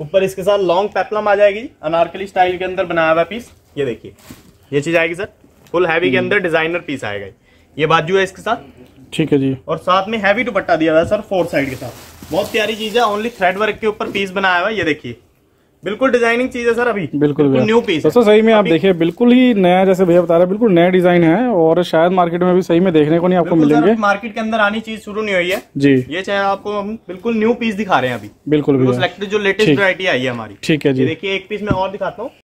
ऊपर इसके साथ लॉन्ग पेपलम आ जाएगी अनारकली स्टाइल के अंदर बनाया हुआ पीस ये देखिए ये चीज़ आएगी सर फुल हैवी के अंदर डिज़ाइनर पीस आएगा ये। बाजू है इसके साथ। ठीक है जी। और साथ में हैवी दुपट्टा दिया हुआ है सर फोर साइड के साथ। बहुत प्यारी चीज़ है ओनली थ्रेड वर्क के ऊपर पीस बनाया हुआ है ये देखिए। बिल्कुल डिज़ाइनिंग चीज़ है सर अभी। बिल्कुल न्यू पीस दोस्तों सही में आप देखिए बिल्कुल ही नया जैसे भैया बता रहे हैं बिल्कुल नया डिज़ाइन है और शायद मार्केट में भी सही में देखने को नहीं आपको मिलेंगे। मार्केट के अंदर आनी चीज़ शुरू नहीं हुई है। जी। ये चाहे आपको हम बिल्कुल न्यू पीस दिखा रहे हैं अभी। बिल्कुल जो लेटेस्ट वरायटी आई है हमारी। ठीक है जी। देखिए एक पीस मैं और दिखाता हूँ।